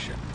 action.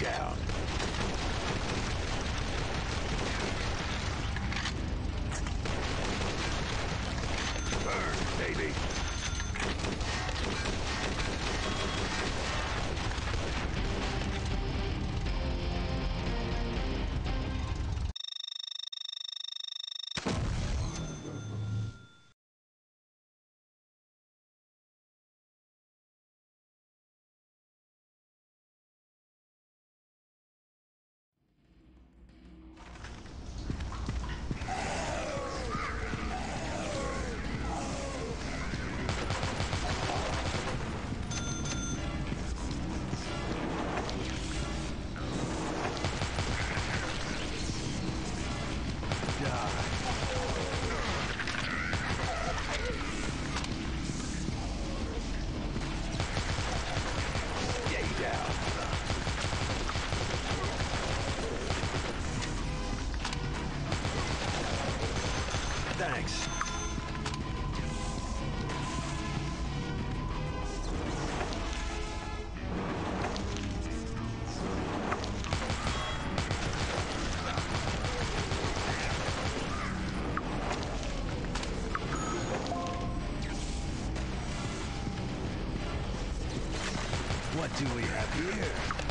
Down. Do we have here?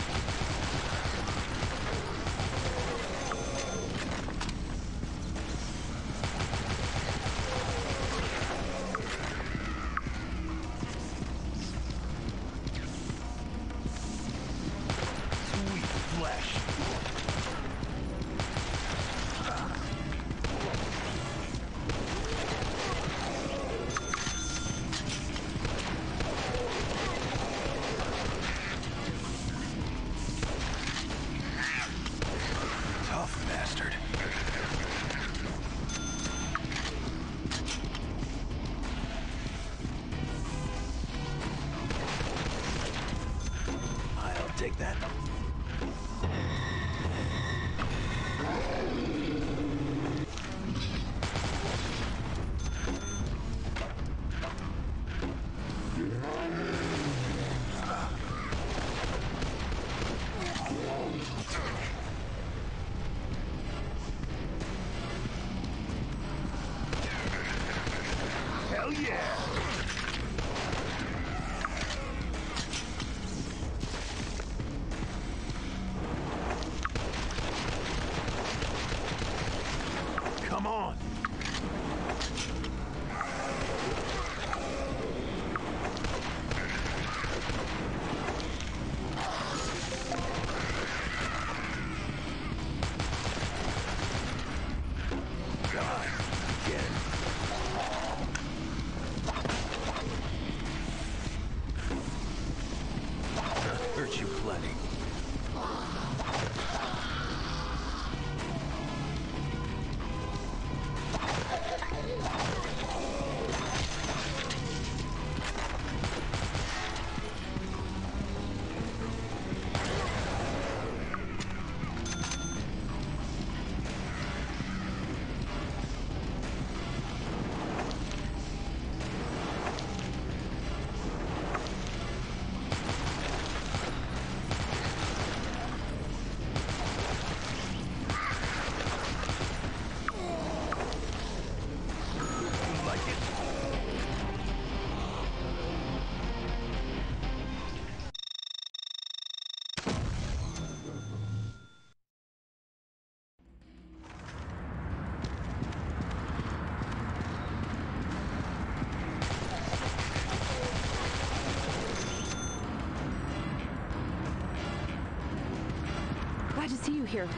Here.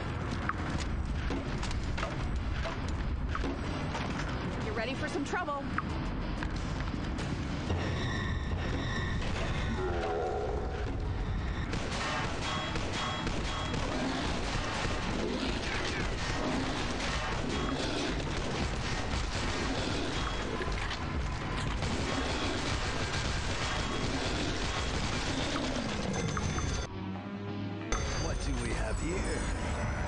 You ready for some trouble? Do we have here?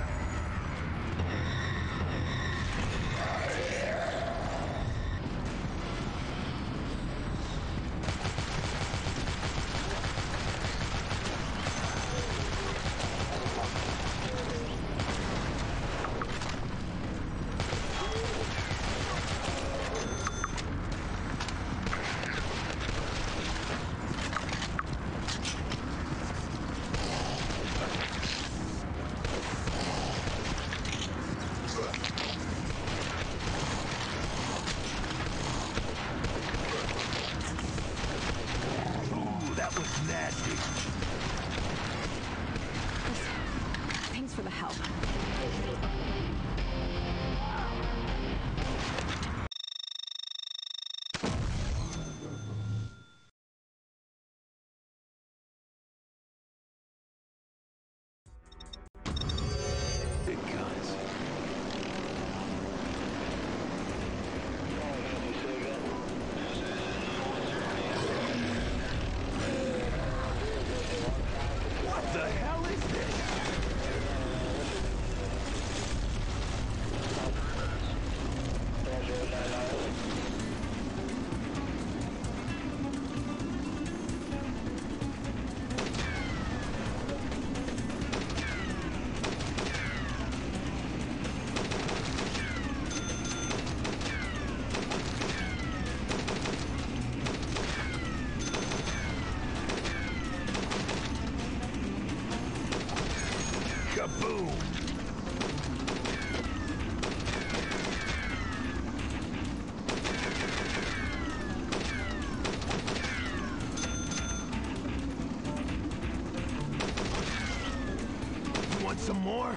Some more?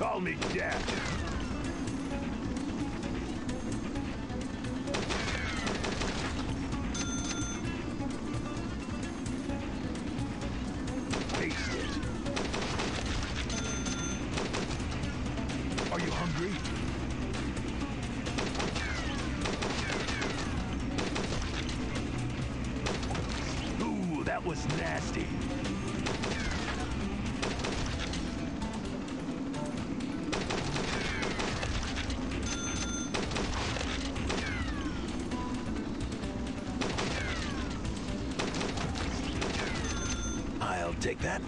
Call me hungry? Ooh, that was nasty. Take that.